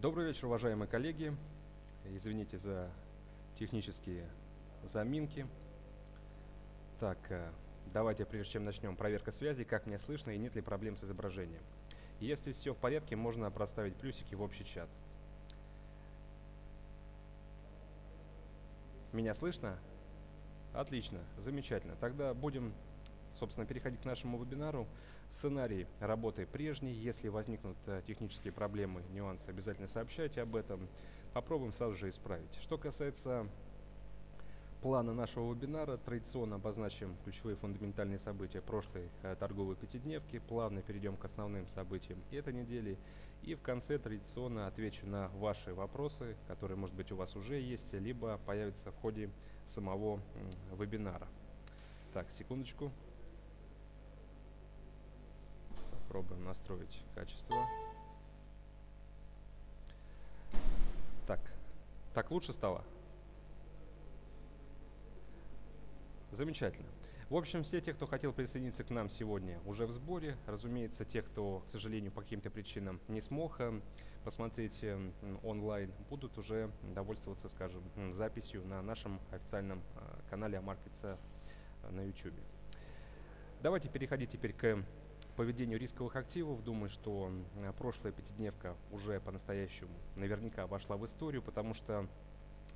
Добрый вечер, уважаемые коллеги. Извините за технические заминки. Так, э, давайте, прежде чем начнем, проверка связи, как мне слышно и нет ли проблем с изображением. Если все в порядке, можно проставить плюсики в общий чат. Меня слышно? Отлично, замечательно. Тогда будем, собственно, переходить к нашему вебинару. Сценарий работы прежний. Если возникнут э, технические проблемы, нюансы, обязательно сообщайте об этом. Попробуем сразу же исправить. Что касается плана нашего вебинара, традиционно обозначим ключевые фундаментальные события прошлой э, торговой пятидневки. Плавно перейдем к основным событиям этой недели. И в конце традиционно отвечу на ваши вопросы, которые, может быть, у вас уже есть, либо появятся в ходе самого вебинара. Так, секундочку. Пробуем настроить качество. Так, так лучше стало? Замечательно. В общем, все те, кто хотел присоединиться к нам сегодня, уже в сборе. Разумеется, те, кто, к сожалению, по каким-то причинам не смог э, посмотреть э, онлайн, будут уже довольствоваться, скажем, записью на нашем официальном э, канале Амаркетса на YouTube. Давайте переходить теперь к поведению рисковых активов. Думаю, что прошлая пятидневка уже по-настоящему наверняка вошла в историю, потому что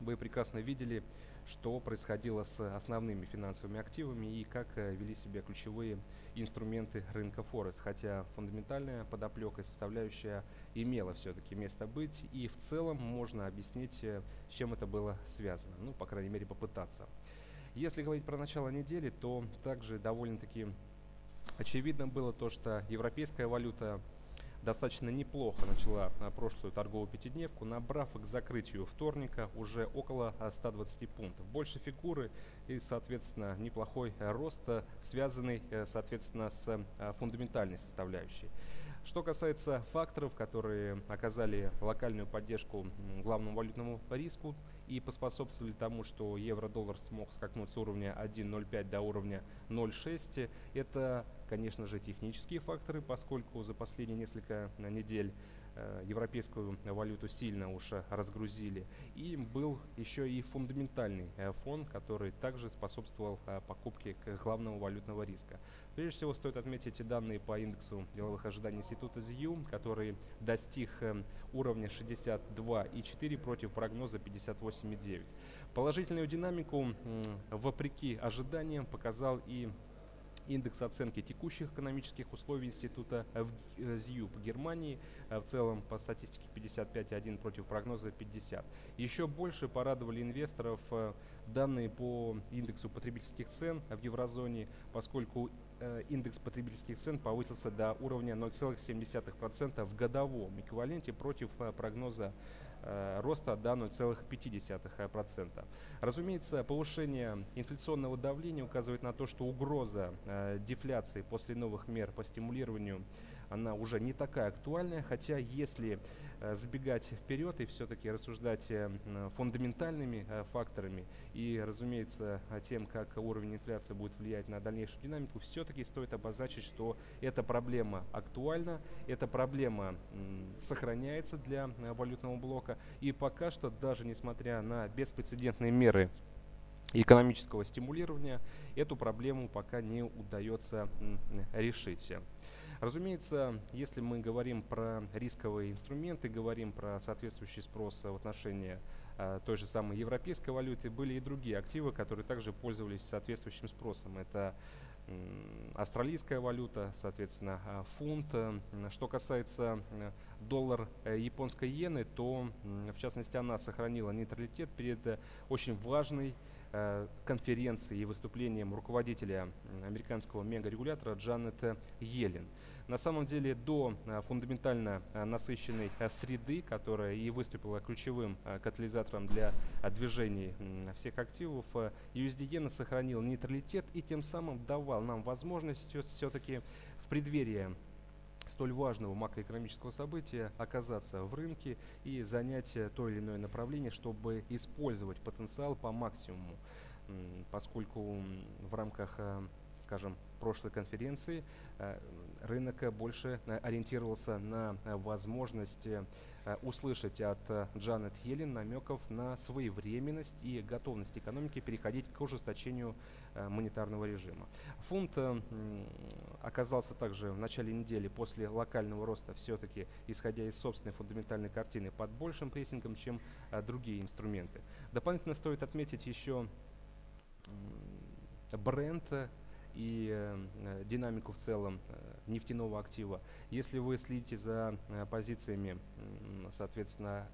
вы прекрасно видели, что происходило с основными финансовыми активами и как э, вели себя ключевые инструменты рынка Форекс. Хотя фундаментальная подоплека и составляющая имела все-таки место быть. И в целом можно объяснить, э, с чем это было связано. Ну, по крайней мере, попытаться. Если говорить про начало недели, то также довольно-таки очевидно было то, что европейская валюта достаточно неплохо начала а, прошлую торговую пятидневку, набрав к закрытию вторника уже около 120 а, пунктов. Больше фигуры и, соответственно, неплохой рост, а, связанный, э, соответственно, с фундаментальной составляющей. Что касается факторов, которые оказали локальную поддержку главному валютному риску и поспособствовали тому, что евро-доллар смог скакнуть с уровня 1.05 до уровня 0.6, это конечно же, технические факторы, поскольку за последние несколько э, недель э, европейскую валюту сильно уж разгрузили. И был еще и фундаментальный э, фон, который также способствовал покупке главного валютного риска. Прежде всего стоит отметить данные по индексу деловых ожиданий института ЗИЮ, который достиг уровня 62,4 против прогноза 58,9. Положительную динамику, вопреки ожиданиям, показал и индекс оценки текущих экономических условий института ЗЮ по Германии э, в целом по статистике 55,1 против прогноза 50. Еще больше порадовали инвесторов э, данные по индексу потребительских цен в еврозоне, поскольку э, индекс потребительских цен повысился до уровня 0,7% в годовом эквиваленте против прогноза Э, роста до 0,5%. Разумеется, повышение инфляционного давления указывает на то, что угроза э, дефляции после новых мер по стимулированию она уже не такая актуальная, хотя если э, забегать вперед и все-таки рассуждать э, фундаментальными э, факторами и, разумеется, тем, как уровень инфляции будет влиять на дальнейшую динамику, все-таки стоит обозначить, что эта проблема актуальна, эта проблема сохраняется для валютного блока, и пока что, даже несмотря на беспрецедентные меры экономического стимулирования, эту проблему пока не удается решить. Разумеется, если мы говорим про рисковые инструменты, говорим про соответствующий спрос в отношении э, той же самой европейской валюты, были и другие активы, которые также пользовались соответствующим спросом. Это австралийская валюта, соответственно, а, фунт. Что касается доллар э, японской иены, то, в частности, она сохранила нейтралитет перед э, очень важной Э, конференции и выступлением руководителя американского мегарегулятора Джанет Йеллен. На самом деле до э, фундаментально э, насыщенной среды, которая и выступила ключевым катализатором для движений всех активов, USD сохранил нейтралитет и тем самым давал нам возможность все-таки в преддверии столь важного макроэкономического события оказаться в рынке и занять то или иное направление, чтобы использовать потенциал по максимуму, поскольку в рамках скажем, прошлой конференции рынок больше ориентировался на возможность услышать от Джанет Йеллен намеков на своевременность и готовность экономики переходить к ужесточению монетарного режима. Фунт оказался также в начале недели после локального роста все-таки, исходя из собственной фундаментальной картины, под большим прессингом, чем другие инструменты. Дополнительно стоит отметить еще бренд и э, динамику в целом э, нефтяного актива. Если вы следите за э, позициями, соответственно,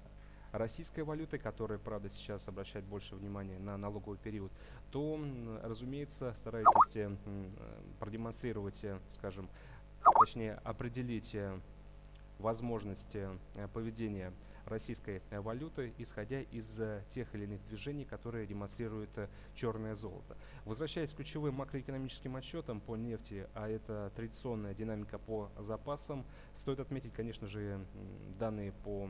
российской валюты, которая, правда, сейчас обращает больше внимания на налоговый период, то, разумеется, старайтесь продемонстрировать, скажем, точнее определить возможности поведения российской э, валюты, исходя из э, тех или иных движений, которые демонстрирует э, черное золото. Возвращаясь к ключевым макроэкономическим отчетам по нефти, а это традиционная динамика по запасам, стоит отметить, конечно же, данные по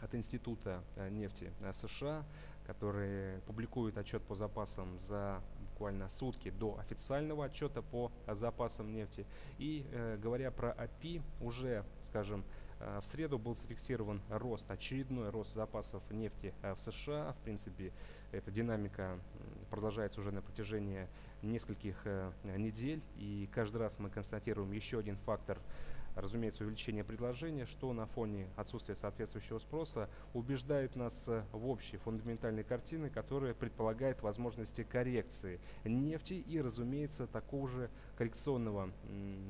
от Института нефти США, который публикует отчет по запасам за буквально сутки до официального отчета по запасам нефти. И э, говоря про API, уже, скажем, в среду был зафиксирован рост, очередной рост запасов нефти э, в США. В принципе, эта динамика продолжается уже на протяжении нескольких э, недель. И каждый раз мы констатируем еще один фактор разумеется, увеличение предложения, что на фоне отсутствия соответствующего спроса убеждает нас в общей фундаментальной картины, которая предполагает возможности коррекции нефти и, разумеется, такого же коррекционного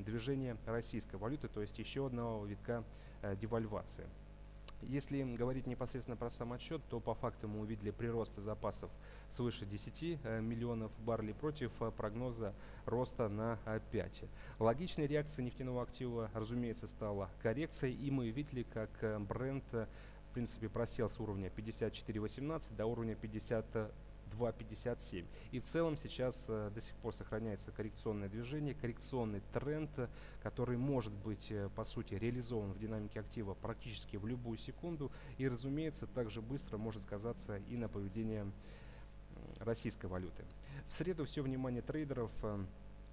движения российской валюты, то есть еще одного витка Э, девальвации. Если говорить непосредственно про сам отчет, то по факту мы увидели прирост запасов свыше 10 э, миллионов баррелей против э, прогноза роста на 5. Логичной реакцией нефтяного актива, разумеется, стала коррекция, и мы видели, как бренд в принципе просел с уровня 54.18 до уровня 50 2.57. И в целом сейчас э, до сих пор сохраняется коррекционное движение, коррекционный тренд, который может быть, э, по сути, реализован в динамике актива практически в любую секунду. И, разумеется, также быстро может сказаться и на поведение российской валюты. В среду все внимание трейдеров э,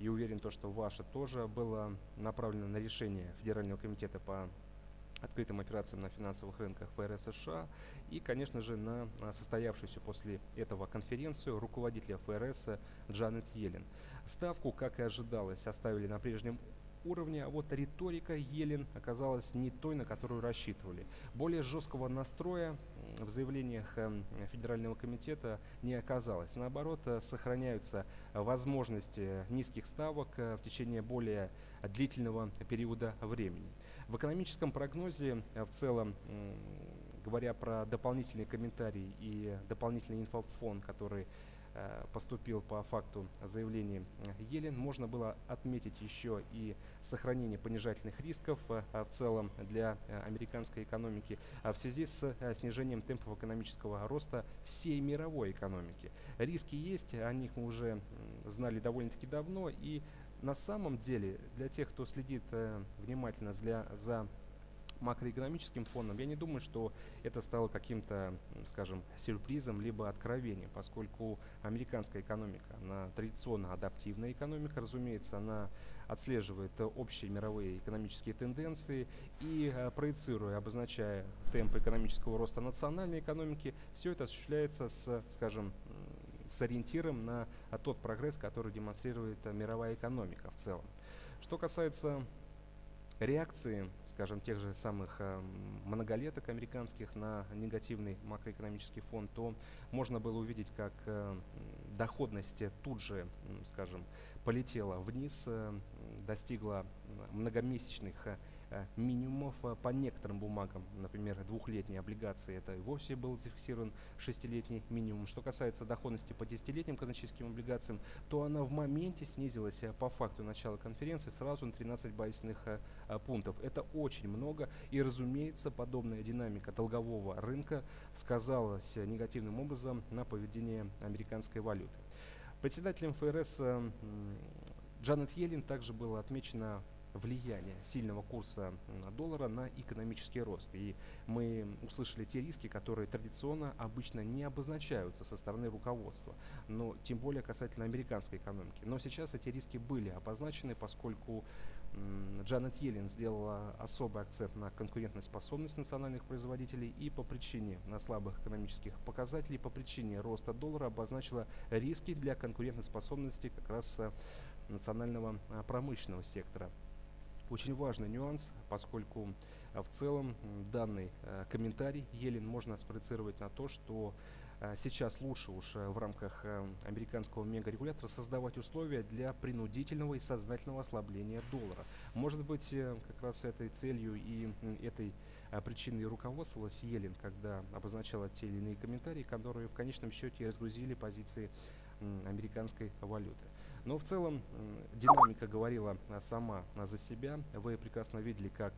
и уверен то, что ваше тоже было направлено на решение Федерального комитета по открытым операциям на финансовых рынках ФРС США и, конечно же, на состоявшуюся после этого конференцию руководителя ФРС Джанет Йеллен. Ставку, как и ожидалось, оставили на прежнем уровне, а вот риторика Елен оказалась не той, на которую рассчитывали. Более жесткого настроя в заявлениях эм, Федерального комитета не оказалось. Наоборот, э, сохраняются возможности низких ставок э, в течение более длительного периода времени. В экономическом прогнозе э, в целом, говоря про дополнительные комментарии и дополнительный инфофон, который э, поступил по факту заявления Елен, можно было отметить еще и сохранение понижательных рисков э, в целом для американской экономики в связи с снижением темпов экономического роста всей мировой экономики. Риски есть, о них мы уже знали довольно-таки давно, и на самом деле, для тех, кто следит э, внимательно для, за макроэкономическим фоном, я не думаю, что это стало каким-то, скажем, сюрпризом либо откровением, поскольку американская экономика, она традиционно адаптивная экономика, разумеется, она отслеживает общие мировые экономические тенденции и э, проецируя, обозначая темп экономического роста национальной экономики, все это осуществляется с, скажем, с ориентиром на тот прогресс, который демонстрирует э, мировая экономика в целом. Что касается реакции, скажем, тех же самых э, многолеток американских на негативный макроэкономический фон, то можно было увидеть, как доходность тут же, скажем, полетела вниз, достигла многомесячных минимумов э, по некоторым бумагам, например, двухлетние облигации, это и вовсе был зафиксирован шестилетний минимум. Что касается доходности по десятилетним казначейским облигациям, то она в моменте снизилась э, по факту начала конференции сразу на 13 базисных пунктов. Это очень много и, разумеется, подобная динамика долгового рынка сказалась негативным образом на поведение американской валюты. Председателем ФРС Джанет Йеллин также было отмечено влияние сильного курса доллара на экономический рост. И мы услышали те риски, которые традиционно обычно не обозначаются со стороны руководства, но тем более касательно американской экономики. Но сейчас эти риски были обозначены, поскольку Джанет Йеллен сделала особый акцент на конкурентоспособность национальных производителей и по причине на слабых экономических показателей, по причине роста доллара обозначила риски для конкурентоспособности как раз э, национального а, промышленного сектора. Очень важный нюанс, поскольку а, в целом данный э, комментарий Елен можно спроецировать на то, что Э, сейчас лучше уж э, в рамках э, американского мегарегулятора создавать условия для принудительного и сознательного ослабления доллара. Может быть, как раз этой целью и этой причиной руководствовалась Елен, когда обозначала те или иные комментарии, которые в конечном счете разгрузили позиции американской валюты. Но в целом динамика говорила сама за себя. Вы прекрасно видели, как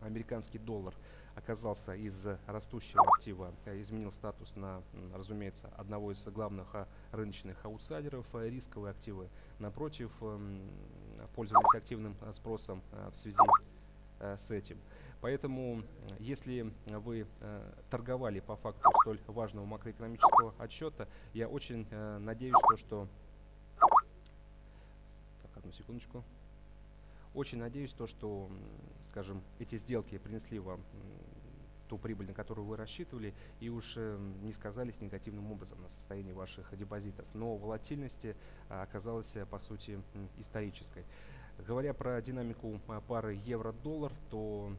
американский доллар оказался из растущего актива, э, изменил статус на, разумеется, одного из главных рыночных аутсайдеров. Э, рисковые активы, напротив, пользовались активным э, спросом в связи с этим. Поэтому, если вы торговали по факту столь важного макроэкономического отчета, я очень надеюсь, то, что... Одну секундочку. Очень надеюсь, то, что, скажем, эти сделки принесли вам ту прибыль, на которую вы рассчитывали, и уж э, не сказались негативным образом на состоянии ваших депозитов. Но волатильности а, оказалась, э, по сути, исторической. Говоря про динамику а, пары евро-доллар, то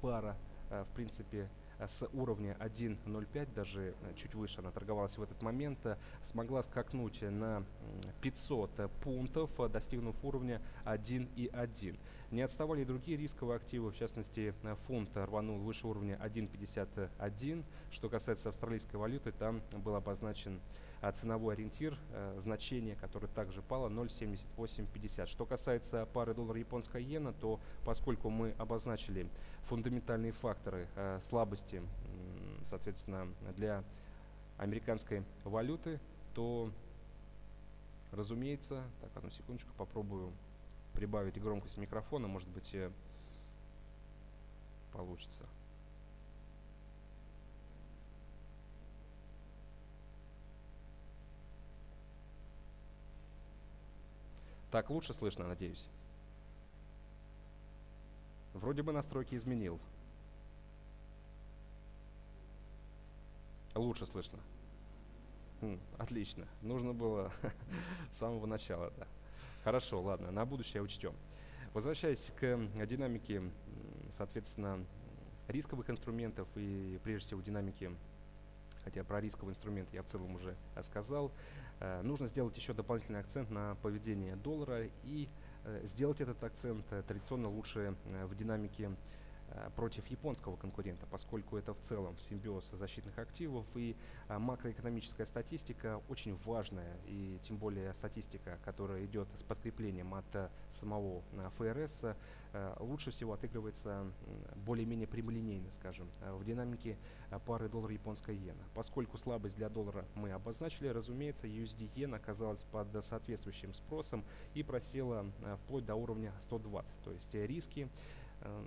пара, а, в принципе, с уровня 1.05, даже э, чуть выше она торговалась в этот момент, э, смогла скакнуть на 500 пунктов, э, достигнув уровня 1.1. Не отставали и другие рисковые активы, в частности фунт рванул выше уровня 1.51. Что касается австралийской валюты, там был обозначен ценовой ориентир, э, значение, которое также пало 0.7850. Что касается пары доллар-японская иена, то поскольку мы обозначили фундаментальные факторы э, слабости, соответственно, для американской валюты, то, разумеется, так, одну секундочку, попробую прибавить громкость микрофона, может быть, э, получится. Так лучше слышно, надеюсь. Вроде бы настройки изменил. Лучше слышно. Хм, отлично. Нужно было с самого начала, да. Хорошо, ладно, на будущее учтем. Возвращаясь к динамике, соответственно, рисковых инструментов и прежде всего динамики, хотя про рисковый инструмент я в целом уже сказал, нужно сделать еще дополнительный акцент на поведение доллара и э, сделать этот акцент э, традиционно лучше в динамике Э, против японского конкурента, поскольку это в целом симбиоз защитных активов и э, макроэкономическая статистика очень важная, и тем более статистика, которая идет с подкреплением от э, самого ФРС, лучше всего отыгрывается более-менее прямолинейно, скажем, в динамике пары доллар-японская иена. Поскольку слабость для доллара мы обозначили, разумеется, USD иен оказалась под соответствующим спросом и просела вплоть до уровня 120, то есть риски эм,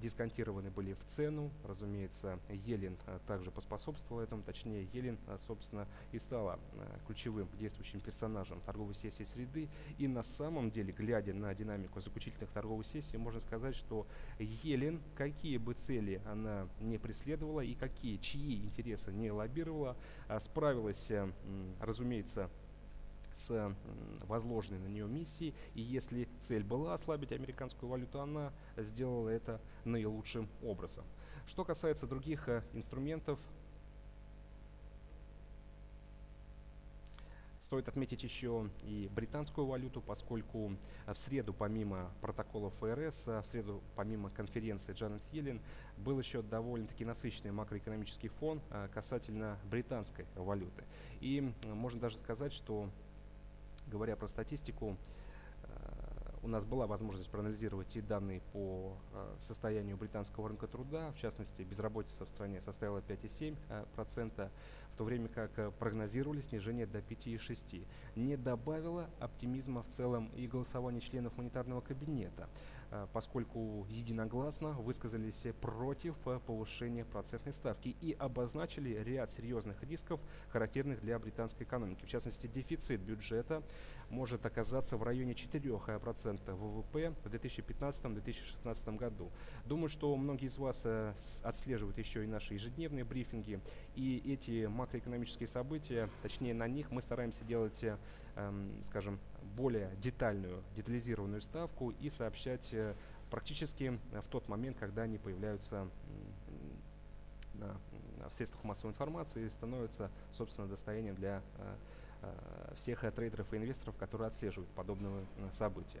дисконтированы были в цену. Разумеется, Елен а, также поспособствовал этому, точнее, Елен, а, собственно, и стала а, ключевым действующим персонажем торговой сессии среды. И на самом деле, глядя на динамику заключительных торговых сессий, можно сказать, что Елен, какие бы цели она не преследовала и какие, чьи интересы не лоббировала, справилась, разумеется, с возложенной на нее миссией. И если цель была ослабить американскую валюту, она сделала это наилучшим образом. Что касается других э, инструментов, Стоит отметить еще и британскую валюту, поскольку в среду помимо протокола ФРС, в среду помимо конференции Джанет Йеллен, был еще довольно-таки насыщенный макроэкономический фон э, касательно британской валюты. И можно даже сказать, что говоря про статистику, э, у нас была возможность проанализировать и данные по э, состоянию британского рынка труда. В частности, безработица в стране составила 5,7%, в то время как прогнозировали снижение до 5,6. Не добавило оптимизма в целом и голосование членов монетарного кабинета. Э, поскольку единогласно высказались против э, повышения процентной ставки и обозначили ряд серьезных рисков, характерных для британской экономики. В частности, дефицит бюджета может оказаться в районе 4% ВВП в 2015-2016 году. Думаю, что многие из вас э, отслеживают еще и наши ежедневные брифинги, и эти макроэкономические события, точнее на них мы стараемся делать, эм, скажем, более детальную, детализированную ставку и сообщать э, практически в тот момент, когда они появляются в средствах массовой информации и становятся, собственно, достоянием для э, э, всех трейдеров и инвесторов, которые отслеживают подобные события.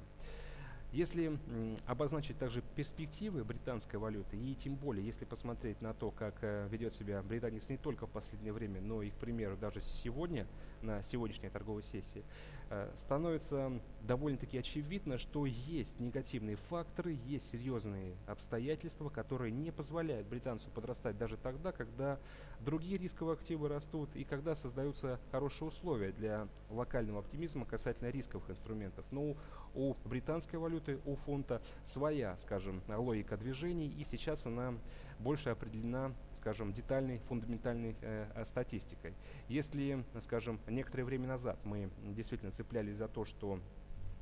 Если обозначить также перспективы британской валюты, и тем более, если посмотреть на то, как ведет себя британец не только в последнее время, но и, к примеру, даже сегодня, на сегодняшней торговой сессии, Э, становится довольно-таки очевидно, что есть негативные факторы, есть серьезные обстоятельства, которые не позволяют британцу подрастать даже тогда, когда другие рисковые активы растут и когда создаются хорошие условия для локального оптимизма касательно рисковых инструментов. Но у британской валюты, у фунта своя, скажем, логика движений, и сейчас она больше определена, скажем, детальной, фундаментальной э, статистикой. Если, скажем, некоторое время назад мы действительно цеплялись за то, что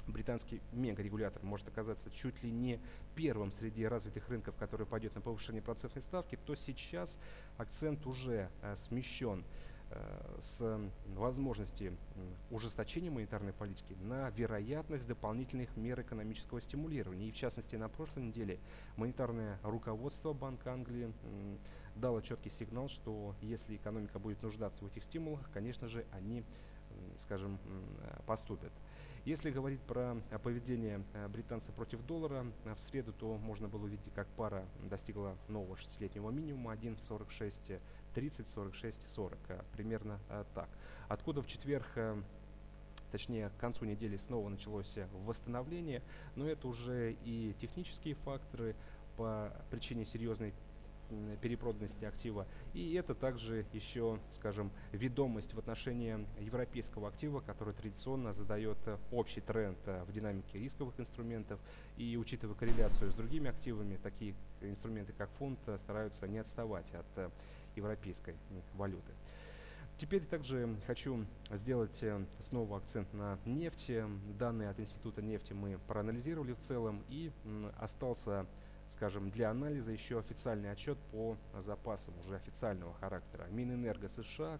британский мегарегулятор может оказаться чуть ли не первым среди развитых рынков, который пойдет на повышение процентной ставки, то сейчас акцент уже э, смещен Э, с возможности ужесточения монетарной политики на вероятность дополнительных мер экономического стимулирования. И в частности, на прошлой неделе монетарное руководство Банка Англии дало четкий сигнал, что если экономика будет нуждаться в этих стимулах, конечно же, они, скажем, поступят. Если говорить про поведение э, британца против доллара, э, в среду, то можно было увидеть, как пара достигла нового шестилетнего минимума 1.46 30, 46, 40. Примерно э, так. Откуда в четверг э, точнее к концу недели снова началось э, восстановление, но это уже и технические факторы по причине серьезной перепроданности актива. И это также еще, скажем, ведомость в отношении европейского актива, который традиционно задает общий тренд в динамике рисковых инструментов. И учитывая корреляцию с другими активами, такие инструменты, как фунт, стараются не отставать от европейской валюты. Теперь также хочу сделать э, снова акцент на нефти. Данные от Института нефти мы проанализировали в целом и остался, скажем, для анализа еще официальный отчет по запасам уже официального характера. Минэнерго США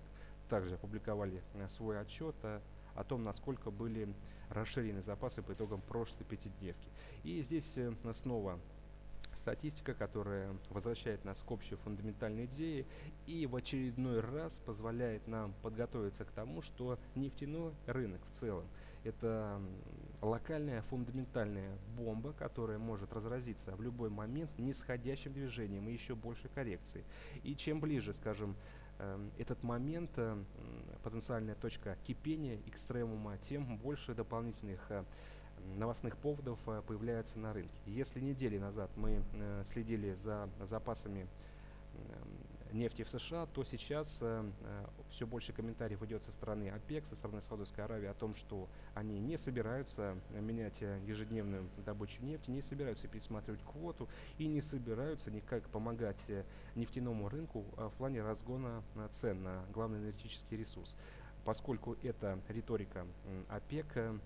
также опубликовали э, свой отчет о, о том, насколько были расширены запасы по итогам прошлой пятидневки. И здесь э, снова статистика, которая возвращает нас к общей фундаментальной идее и в очередной раз позволяет нам подготовиться к тому, что нефтяной рынок в целом это локальная фундаментальная бомба, которая может разразиться в любой момент нисходящим движением и еще больше коррекции. И чем ближе, скажем, эм, этот момент, э, потенциальная точка кипения экстремума, тем больше дополнительных э, новостных поводов э, появляется на рынке. Если недели назад мы следили за запасами нефти в США, то сейчас э, все больше комментариев идет со стороны ОПЕК, со стороны Саудовской Аравии о том, что они не собираются менять ежедневную добычу нефти, не собираются пересматривать квоту и не собираются никак помогать нефтяному рынку в плане разгона цен на главный энергетический ресурс. Поскольку эта риторика ОПЕК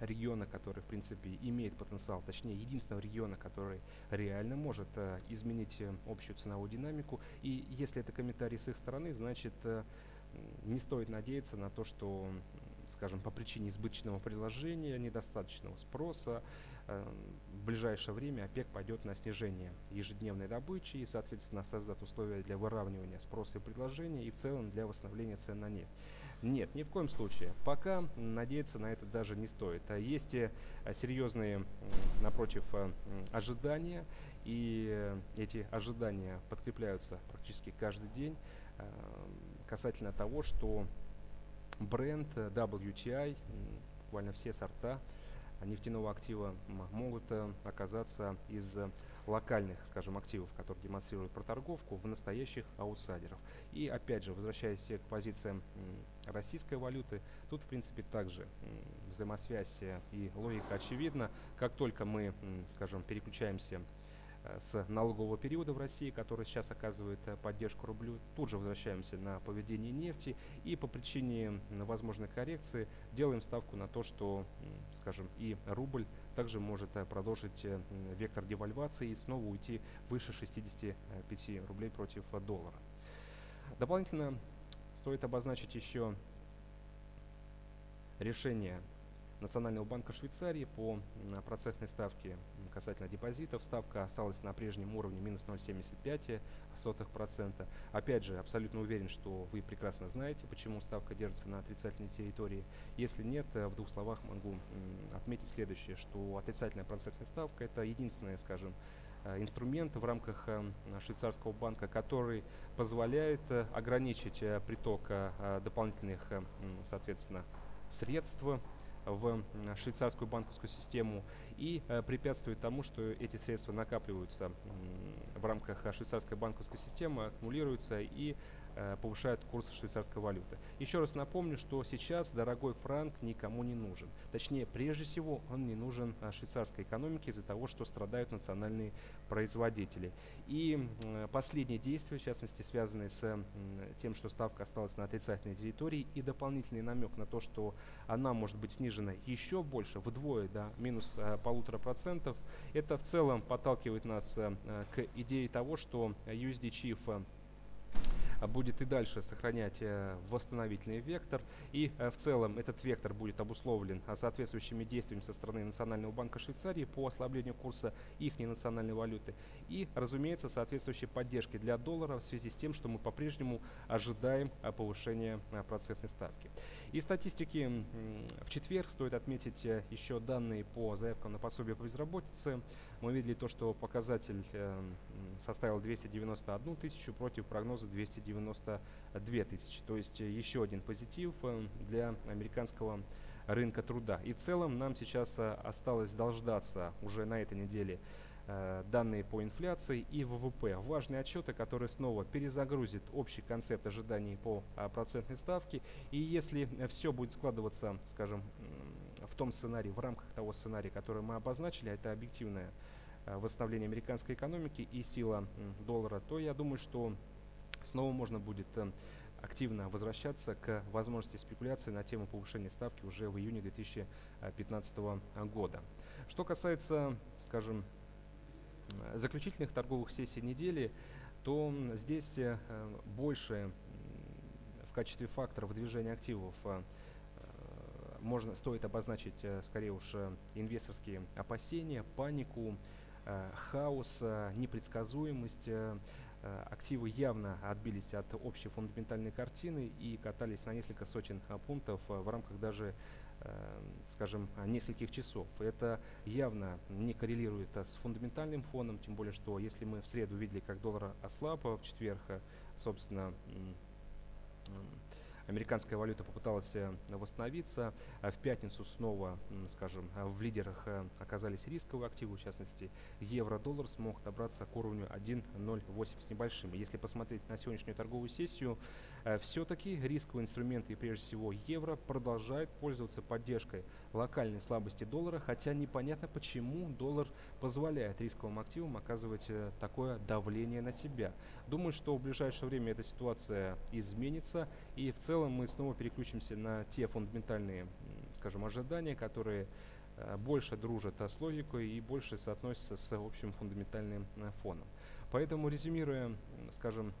региона, который, в принципе, имеет потенциал, точнее, единственного региона, который реально может э, изменить э, общую ценовую динамику. И если это комментарий с их стороны, значит, э, не стоит надеяться на то, что, скажем, по причине избыточного предложения, недостаточного спроса, э, в ближайшее время ОПЕК пойдет на снижение ежедневной добычи и, соответственно, создаст условия для выравнивания спроса и предложения и в целом для восстановления цен на нефть. Нет, ни в коем случае. Пока надеяться на это даже не стоит. А есть э, серьезные, напротив, э, ожидания, и э, эти ожидания подкрепляются практически каждый день касательно того, что бренд WTI, буквально все сорта, нефтяного актива могут оказаться из локальных, скажем, активов, которые демонстрируют проторговку, в настоящих аутсайдеров. И опять же, возвращаясь к позициям российской валюты, тут в принципе также взаимосвязь и логика очевидна. Как только мы, скажем, переключаемся Э, с налогового периода в России, который сейчас оказывает э, поддержку рублю. Тут же возвращаемся на поведение нефти и по причине возможной коррекции делаем ставку на то, что, скажем, и рубль также может э, продолжить вектор девальвации и снова уйти выше 65 рублей против доллара. Дополнительно стоит обозначить еще решение Национального банка Швейцарии по процентной ставке касательно депозитов. Ставка осталась на прежнем уровне минус 0,75%. Опять же, абсолютно уверен, что вы прекрасно знаете, почему ставка держится на отрицательной территории. Если нет, э, в двух словах могу отметить следующее, что отрицательная процентная ставка это единственная, скажем, э, инструмент в рамках э, швейцарского банка, который позволяет ограничить приток дополнительных, соответственно, средств в швейцарскую банковскую систему и э, препятствует тому, что эти средства накапливаются в рамках швейцарской банковской системы, аккумулируются и Э, повышают курс швейцарской валюты. Еще раз напомню, что сейчас дорогой франк никому не нужен. Точнее, прежде всего, он не нужен э, швейцарской экономике из-за того, что страдают национальные производители. И последние действия, в частности, связанные с тем, что ставка осталась на отрицательной территории и дополнительный намек на то, что она может быть снижена еще больше, вдвое, до минус э, полутора процентов, это в целом подталкивает нас к идее того, что USD Chief а будет и дальше сохранять э, восстановительный вектор. И э, в целом этот вектор будет обусловлен соответствующими действиями со стороны Национального банка Швейцарии по ослаблению курса их национальной валюты. И, разумеется, соответствующей поддержки для доллара в связи с тем, что мы по-прежнему ожидаем повышения процентной ставки. Из статистики в четверг стоит отметить э, еще данные по заявкам на пособие по безработице. Мы видели то, что показатель составил 291 тысячу против прогноза 292 тысячи. То есть э, еще один позитив э, для американского рынка труда. И в целом нам сейчас э, осталось дождаться уже на этой неделе данные по инфляции и ВВП. Важные отчеты, которые снова перезагрузят общий концепт ожиданий по процентной ставке. И если все будет складываться, скажем, в том сценарии, в рамках того сценария, который мы обозначили, это объективная Э, восстановления американской экономики и сила доллара, то я думаю, что снова можно будет э, активно возвращаться к возможности спекуляции на тему повышения ставки уже в июне 2015 года. Что касается, скажем, заключительных торговых сессий недели, то здесь э, больше в качестве факторов движения активов можно, стоит обозначить скорее уж инвесторские опасения, панику, Э, хаос, непредсказуемость. Э, э, активы явно отбились от общей фундаментальной картины и катались на несколько сотен пунктов в рамках даже скажем, нескольких часов. Это явно не коррелирует с фундаментальным фоном, тем более, что если мы в среду видели, как доллар ослаб, в четверг, собственно, Американская валюта попыталась э, восстановиться. А в пятницу снова, скажем, э, в лидерах э, оказались рисковые активы, в частности, евро-доллар смог добраться к уровню 1.08 с небольшим. Если посмотреть на сегодняшнюю торговую сессию, все-таки рисковые инструменты, и прежде всего евро, продолжают пользоваться поддержкой локальной слабости доллара, хотя непонятно, почему доллар позволяет рисковым активам оказывать такое давление на себя. Думаю, что в ближайшее время эта ситуация изменится, и в целом целом мы снова переключимся на те фундаментальные, скажем, ожидания, которые э, больше дружат с логикой и больше соотносятся с общим фундаментальным э, фоном. Поэтому, резюмируя, скажем,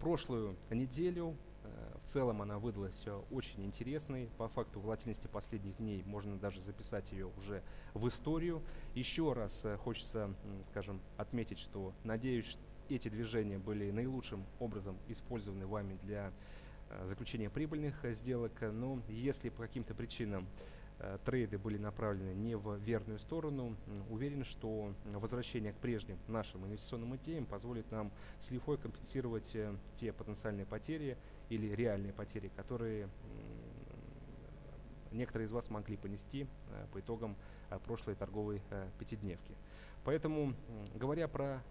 прошлую неделю, э, в целом она выдалась очень интересной. По факту волатильности последних дней можно даже записать ее уже в историю. Еще раз хочется, скажем, отметить, что надеюсь, эти движения были наилучшим образом использованы вами для Э, заключения прибыльных э, сделок, но если по каким-то причинам э, трейды были направлены не в верную сторону, уверен, что возвращение к прежним нашим инвестиционным идеям позволит нам с лихвой компенсировать те потенциальные потери или реальные потери, которые некоторые из вас могли понести по итогам прошлой торговой пятидневки. Поэтому, говоря про,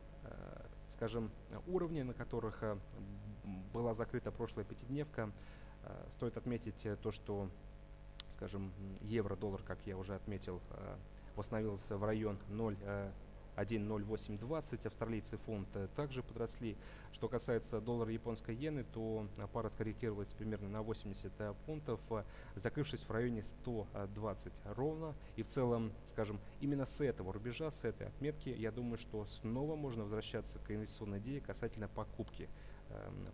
скажем, уровни, на которых была закрыта прошлая пятидневка, стоит отметить то, что, скажем, евро-доллар, как я уже отметил, восстановился в район 0 1.0820, австралийцы фунт э, также подросли. Что касается доллара японской иены, то э, пара скорректировалась примерно на 80 э, пунктов, закрывшись в районе 120 ровно. И в целом, скажем, именно с этого рубежа, с этой отметки, я думаю, что снова можно возвращаться к инвестиционной идее касательно покупки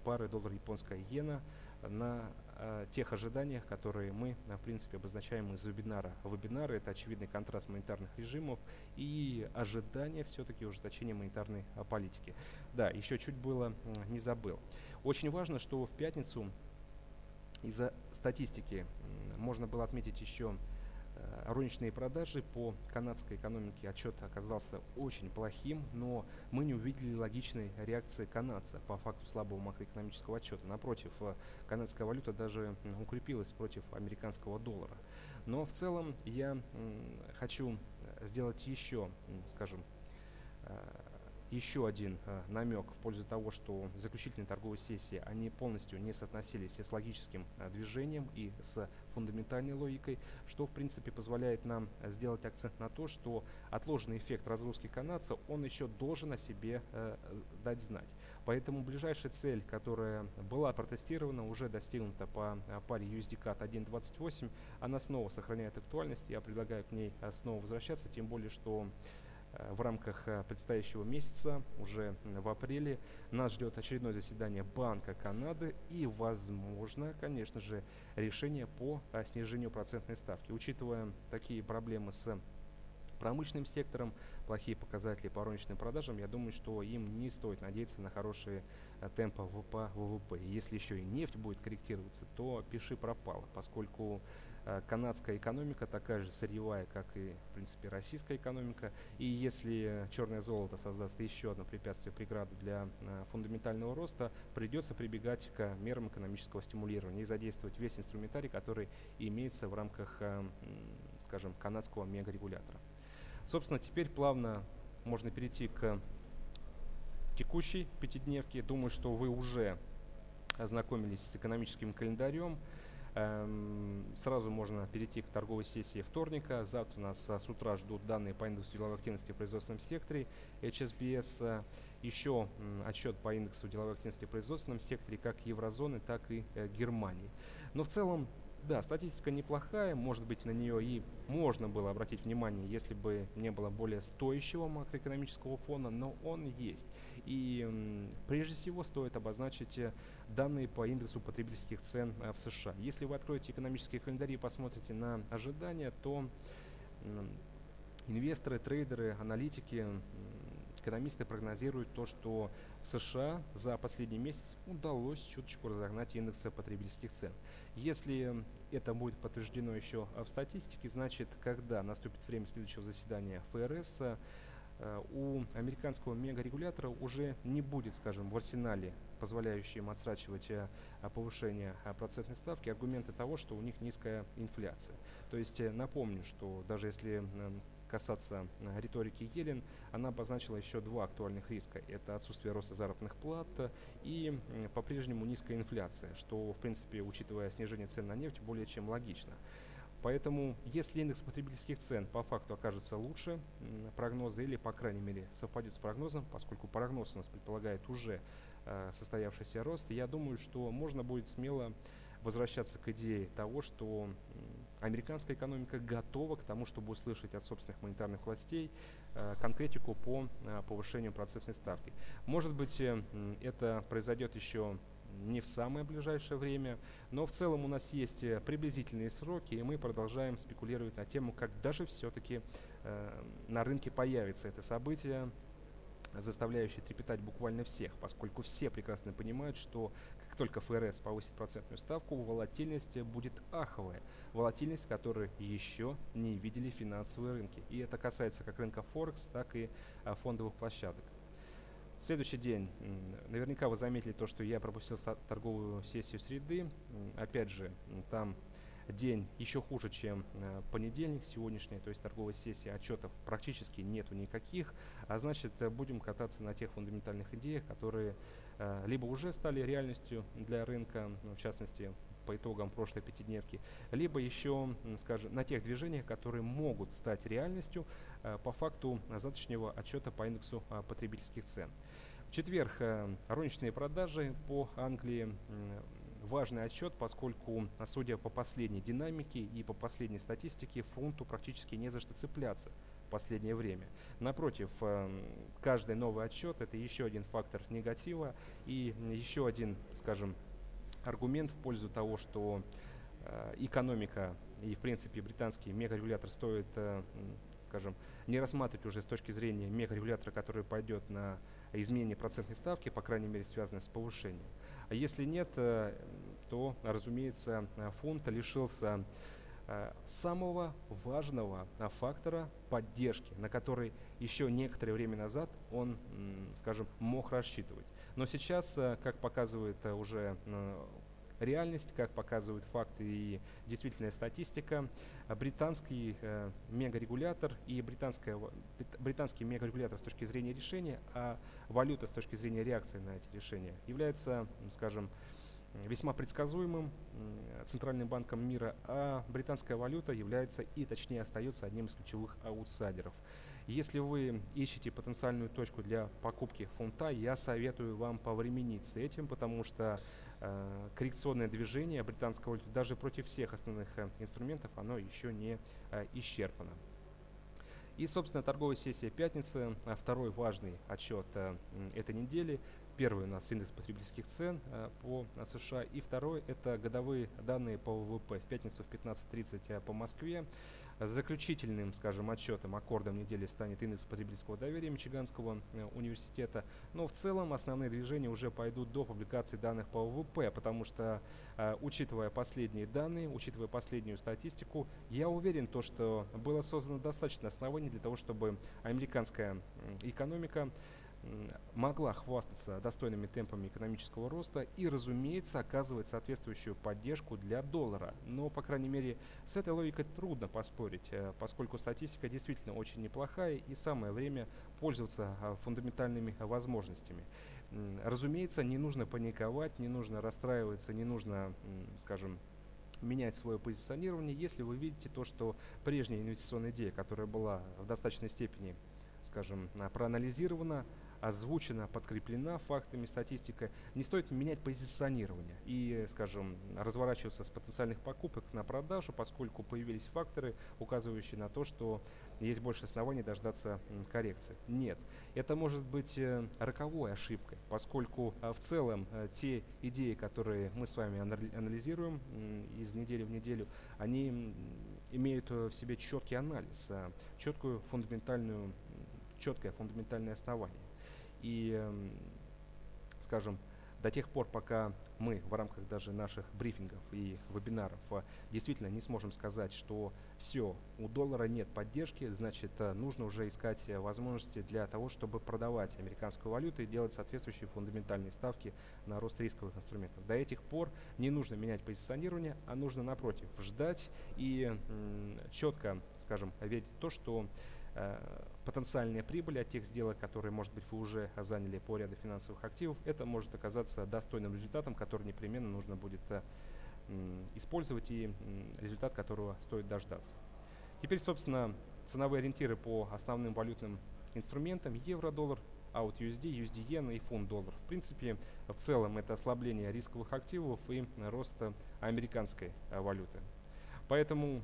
пары доллар-японская иена на э, тех ожиданиях, которые мы, в принципе, обозначаем из вебинара. Вебинары – это очевидный контраст монетарных режимов и ожидания все-таки ужесточения монетарной а, политики. Да, еще чуть было не забыл. Очень важно, что в пятницу из-за статистики можно было отметить еще Э, розничные продажи по канадской экономике отчет оказался очень плохим, но мы не увидели логичной реакции канадца по факту слабого макроэкономического отчета. Напротив, э, канадская валюта даже укрепилась против американского доллара. Но в целом я хочу сделать еще, скажем, э, еще один э, намек в пользу того, что заключительные торговые сессии, они полностью не соотносились с логическим э, движением и с фундаментальной логикой, что в принципе позволяет нам сделать акцент на то, что отложенный эффект разгрузки канадца, он еще должен о себе э, дать знать. Поэтому ближайшая цель, которая была протестирована, уже достигнута по э, паре USD CAD 1.28, она снова сохраняет актуальность, я предлагаю к ней э, снова возвращаться, тем более, что Э, в рамках э, предстоящего месяца, уже в апреле, нас ждет очередное заседание Банка Канады и, возможно, конечно же, решение по э, снижению процентной ставки. Учитывая такие проблемы с промышленным сектором, плохие показатели по розничным продажам, я думаю, что им не стоит надеяться на хорошие темпы по ВВП. Если еще и нефть будет корректироваться, то пиши пропало, поскольку Э, канадская экономика такая же сырьевая, как и, в принципе, российская экономика. И если черное золото создаст еще одно препятствие, преграду для э, фундаментального роста, придется прибегать к мерам экономического стимулирования и задействовать весь инструментарий, который имеется в рамках, э, скажем, канадского мегарегулятора. Собственно, теперь плавно можно перейти к текущей пятидневке. Думаю, что вы уже ознакомились с экономическим календарем. Эм, сразу можно перейти к торговой сессии вторника. Завтра нас с утра ждут данные по индексу деловой активности в производственном секторе HSBS. Еще отчет по индексу деловой активности в производственном секторе как еврозоны, так и э, Германии. Но в целом да, статистика неплохая, может быть на нее и можно было обратить внимание, если бы не было более стоящего макроэкономического фона, но он есть. И прежде всего стоит обозначить э, данные по индексу потребительских цен э, в США. Если вы откроете экономические календари и посмотрите на ожидания, то инвесторы, трейдеры, аналитики, экономисты прогнозируют то, что в США за последний месяц удалось чуточку разогнать индексы потребительских цен. Если это будет подтверждено еще в статистике, значит, когда наступит время следующего заседания ФРС, э, у американского мегарегулятора уже не будет, скажем, в арсенале, позволяющим отсрачивать э, повышение э, процентной ставки, аргументы того, что у них низкая инфляция. То есть напомню, что даже если касаться э, риторики Елен, она обозначила еще два актуальных риска. Это отсутствие роста заработных плат и по-прежнему низкая инфляция, что, в принципе, учитывая снижение цен на нефть, более чем логично. Поэтому, если индекс потребительских цен по факту окажется лучше прогноза или, по крайней мере, совпадет с прогнозом, поскольку прогноз у нас предполагает уже э, состоявшийся рост, я думаю, что можно будет смело возвращаться к идее того, что американская экономика готова к тому, чтобы услышать от собственных монетарных властей э, конкретику по э, повышению процентной ставки. Может быть, э, это произойдет еще не в самое ближайшее время, но в целом у нас есть приблизительные сроки, и мы продолжаем спекулировать на тему, когда же все-таки на рынке появится это событие, заставляющее трепетать буквально всех, поскольку все прекрасно понимают, что как только ФРС повысит процентную ставку, волатильность будет аховая. Волатильность, которую еще не видели финансовые рынки. И это касается как рынка Форекс, так и а, фондовых площадок. Следующий день. Наверняка вы заметили то, что я пропустил торговую сессию среды. Опять же, там день еще хуже, чем э, понедельник сегодняшний, то есть торговая сессия отчетов практически нету никаких, а значит будем кататься на тех фундаментальных идеях, которые либо уже стали реальностью для рынка, в частности по итогам прошлой пятидневки, либо еще, скажем, на тех движениях, которые могут стать реальностью э, по факту завтрашнего отчета по индексу э, потребительских цен. В четверг э, розничные продажи по Англии важный отчет, поскольку, судя по последней динамике и по последней статистике, фунту практически не за что цепляться в последнее время. Напротив, каждый новый отчет – это еще один фактор негатива и еще один, скажем, аргумент в пользу того, что э, экономика и, в принципе, британский мегарегулятор стоит, э, скажем, не рассматривать уже с точки зрения мегарегулятора, который пойдет на изменение процентной ставки, по крайней мере, связанное с повышением. А если нет, э, то, разумеется, фунт лишился самого важного фактора поддержки, на который еще некоторое время назад он, скажем, мог рассчитывать. Но сейчас, э, как показывает э, уже э, реальность, как показывают факты и действительная статистика, британский э, мегарегулятор и британская, британский мегарегулятор с точки зрения решения, а валюта с точки зрения реакции на эти решения является, скажем, весьма предсказуемым центральным банком мира, а британская валюта является и точнее остается одним из ключевых аутсайдеров. Если вы ищете потенциальную точку для покупки фунта, я советую вам повременить с этим, потому что коррекционное движение британского валюты даже против всех основных э, инструментов, оно еще не э, исчерпано. И, собственно, торговая сессия пятницы, второй важный отчет э, этой недели. Первый у нас индекс потребительских цен э, по США, и второй это годовые данные по ВВП в пятницу в 15.30 э, по Москве. Заключительным, скажем, отчетом, аккордом недели станет индекс потребительского доверия Мичиганского э, университета. Но в целом основные движения уже пойдут до публикации данных по ВВП, потому что, э, учитывая последние данные, учитывая последнюю статистику, я уверен, то, что было создано достаточно оснований для того, чтобы американская экономика могла хвастаться достойными темпами экономического роста и, разумеется, оказывать соответствующую поддержку для доллара. Но, по крайней мере, с этой логикой трудно поспорить, э, поскольку статистика действительно очень неплохая и самое время пользоваться а, фундаментальными возможностями. Разумеется, не нужно паниковать, не нужно расстраиваться, не нужно, скажем, менять свое позиционирование, если вы видите то, что прежняя инвестиционная идея, которая была в достаточной степени, скажем, проанализирована, озвучена, подкреплена фактами, статистикой, не стоит менять позиционирование и, скажем, разворачиваться с потенциальных покупок на продажу, поскольку появились факторы, указывающие на то, что есть больше оснований дождаться коррекции. Нет, это может быть э, роковой ошибкой, поскольку э, в целом э, те идеи, которые мы с вами анализируем из недели в неделю, они имеют в себе четкий анализ, четкую фундаментальную, четкое фундаментальное основание. И, эм, скажем, до тех пор, пока мы в рамках даже наших брифингов и вебинаров э, действительно не сможем сказать, что все, у доллара нет поддержки, значит, э, нужно уже искать э, возможности для того, чтобы продавать американскую валюту и делать соответствующие фундаментальные ставки на рост рисковых инструментов. До этих пор не нужно менять позиционирование, а нужно, напротив, ждать и четко, скажем, верить в то, что потенциальная прибыль от тех сделок, которые, может быть, вы уже заняли по ряду финансовых активов, это может оказаться достойным результатом, который непременно нужно будет э, использовать и результат которого стоит дождаться. Теперь, собственно, ценовые ориентиры по основным валютным инструментам евро-доллар, аут USD, USD иена и фунт доллар. В принципе, в целом это ослабление рисковых активов и рост американской э, валюты. Поэтому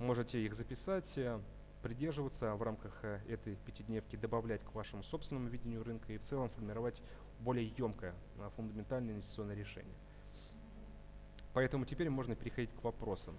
Можете их записать, э, придерживаться в рамках э, этой пятидневки, добавлять к вашему собственному видению рынка и в целом формировать более емкое э, фундаментальное инвестиционное решение. Поэтому теперь можно переходить к вопросам.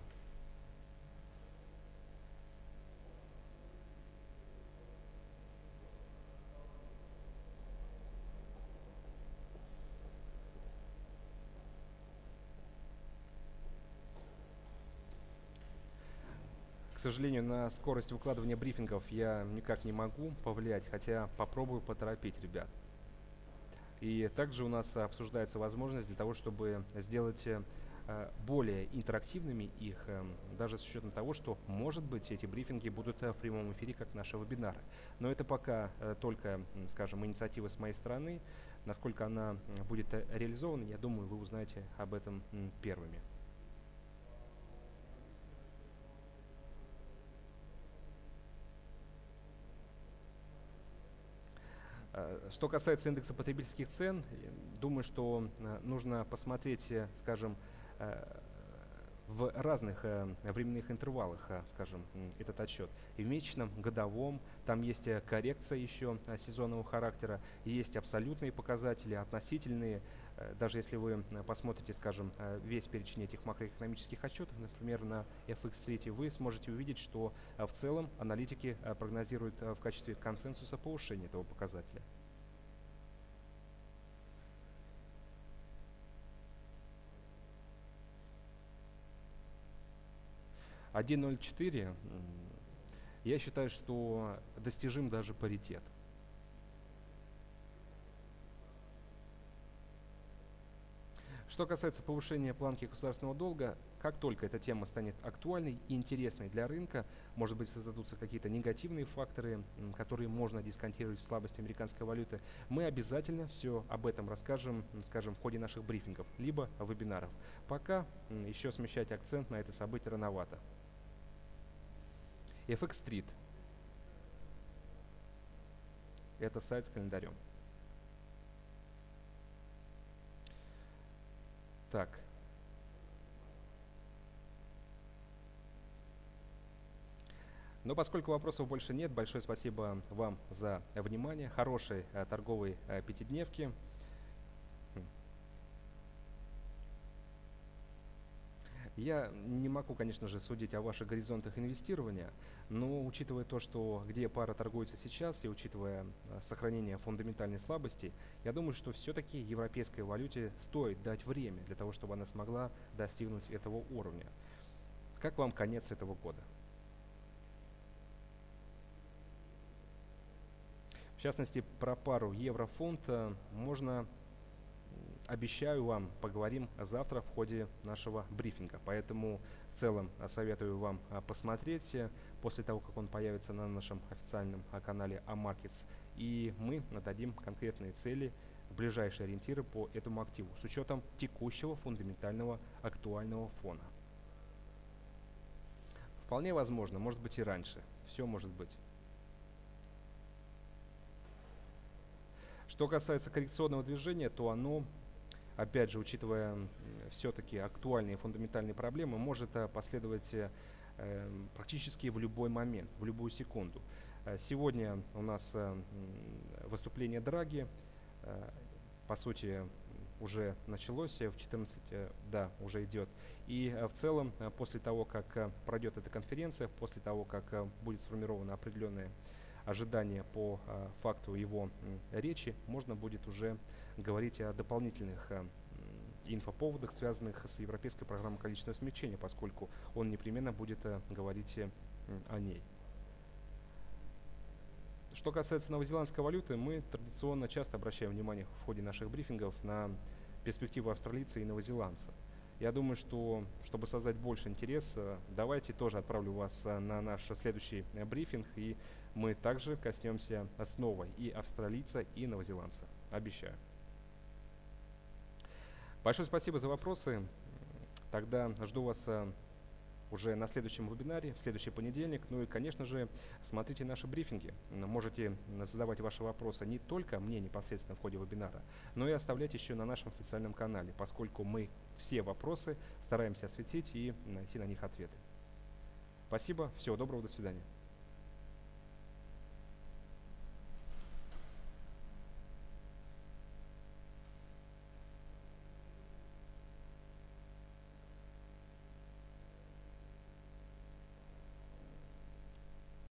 Сожалению, на скорость выкладывания брифингов я никак не могу повлиять, хотя попробую поторопить ребят. И также у нас обсуждается возможность для того, чтобы сделать более интерактивными их, даже с учетом того, что, может быть, эти брифинги будут в прямом эфире, как наши вебинары. Но это пока только, скажем, инициатива с моей стороны. Насколько она будет реализована, я думаю, вы узнаете об этом первыми. Что касается индекса потребительских цен, думаю, что э, нужно посмотреть, э, скажем, в разных временных интервалах, скажем, этот отчет. И в месячном, годовом, там есть коррекция еще сезонного характера, есть абсолютные показатели, относительные, Э, даже если вы э, посмотрите, скажем, э, весь перечень этих макроэкономических отчетов, например, на FX3, вы сможете увидеть, что в целом аналитики прогнозируют в качестве консенсуса повышение этого показателя. Один ноль четыре. Я считаю, что достижим даже паритет. Что касается повышения планки государственного долга, как только эта тема станет актуальной и интересной для рынка, может быть создадутся какие-то негативные факторы, которые можно дисконтировать в слабости американской валюты, мы обязательно все об этом расскажем, скажем, в ходе наших брифингов, либо вебинаров. Пока еще смещать акцент на это событие рановато. FX Street. Это сайт с календарем. Так. Но поскольку вопросов больше нет, большое спасибо вам за внимание. Хорошей э, торговой э, пятидневки. Я не могу, конечно же, судить о ваших горизонтах инвестирования, но учитывая то, что где пара торгуется сейчас, и учитывая а, сохранение фундаментальной слабости, я думаю, что все-таки европейской валюте стоит дать время для того, чтобы она смогла достигнуть этого уровня. Как вам конец этого года? В частности, про пару евро-фунт можно обещаю вам, поговорим завтра в ходе нашего брифинга. Поэтому в целом а, советую вам а, посмотреть э, после того, как он появится на нашем официальном канале Amarkets. И мы дадим конкретные цели, ближайшие ориентиры по этому активу с учетом текущего фундаментального актуального фона. Вполне возможно, может быть и раньше. Все может быть. Что касается коррекционного движения, то оно опять же, учитывая все-таки актуальные фундаментальные проблемы, может э, последовать э, эм, практически в любой момент, в любую секунду. Э, сегодня у нас выступление Драги, по сути, уже началось, в 14, да, уже идет. И в целом, после того, как пройдет эта конференция, после того, как будет сформировано определенное ожидание по факту его речи, можно будет уже говорить о дополнительных э, инфоповодах, связанных с европейской программой количественного смягчения, поскольку он непременно будет э, говорить э, о ней. Что касается новозеландской валюты, мы традиционно часто обращаем внимание в ходе наших брифингов на перспективы австралийца и новозеландца. Я думаю, что чтобы создать больше интереса, давайте тоже отправлю вас на наш следующий брифинг, и мы также коснемся снова и австралийца, и новозеландца. Обещаю. Большое спасибо за вопросы. Тогда жду вас э, уже на следующем вебинаре, в следующий понедельник. Ну и, конечно же, смотрите наши брифинги. Можете задавать ваши вопросы не только мне непосредственно в ходе вебинара, но и оставлять еще на нашем официальном канале, поскольку мы все вопросы стараемся осветить и найти на них ответы. Спасибо, всего доброго, до свидания.